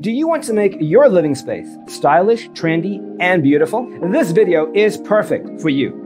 Do you want to make your living space stylish, trendy, and beautiful? This video is perfect for you.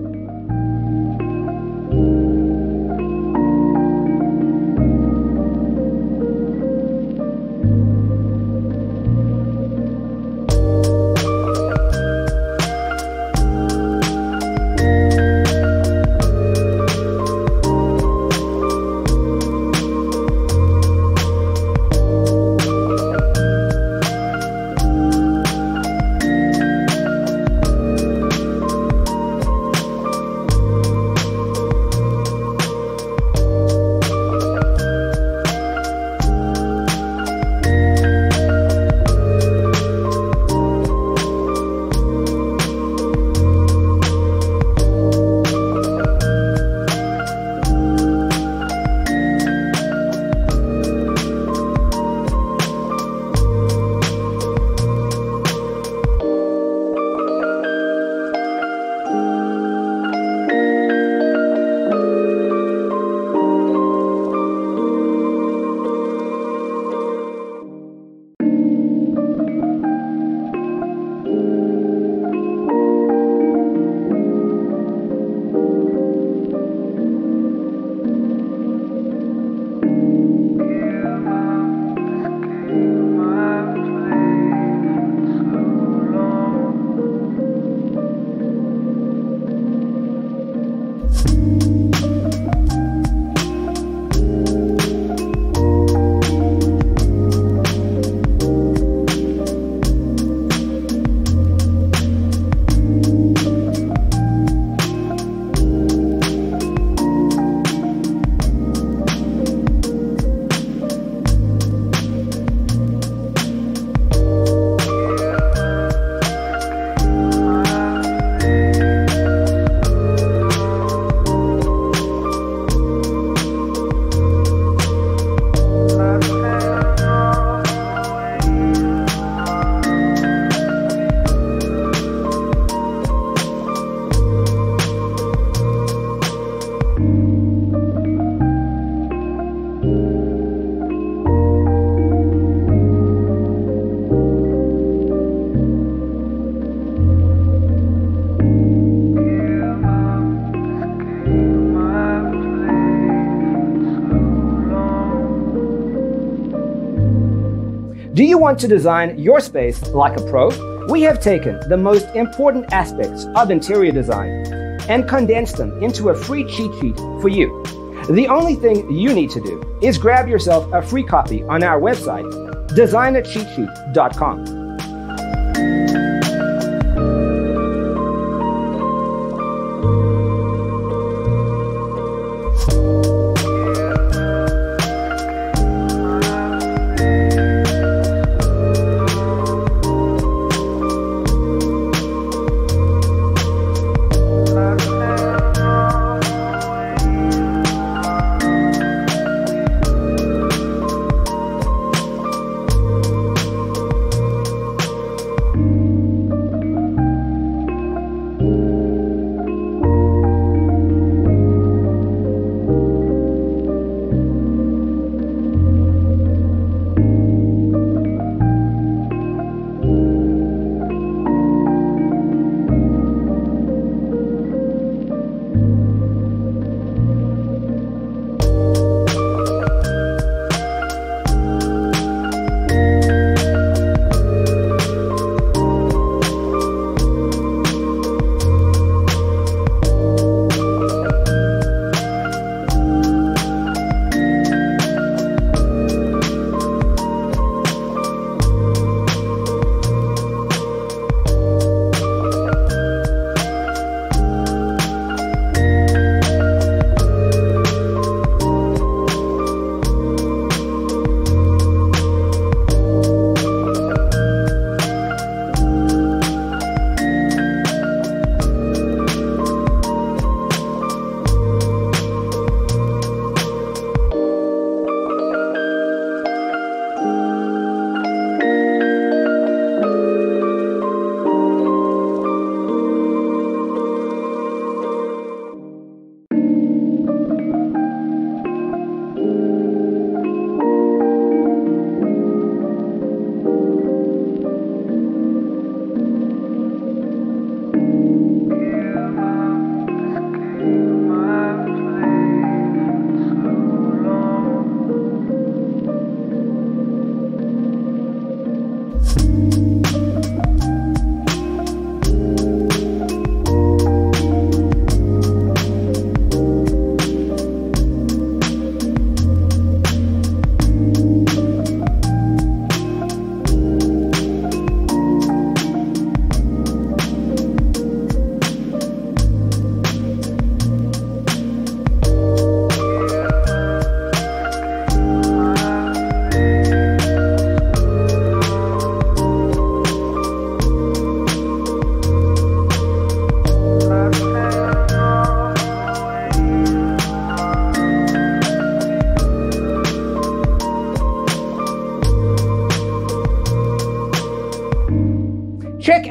Do you want to design your space like a pro? We have taken the most important aspects of interior design and condensed them into a free cheat sheet for you. The only thing you need to do is grab yourself a free copy on our website, designercheatsheet.com.